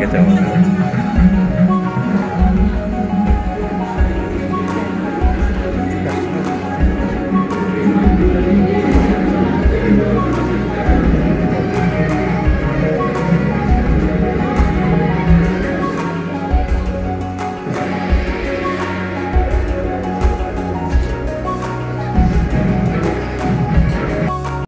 gitu.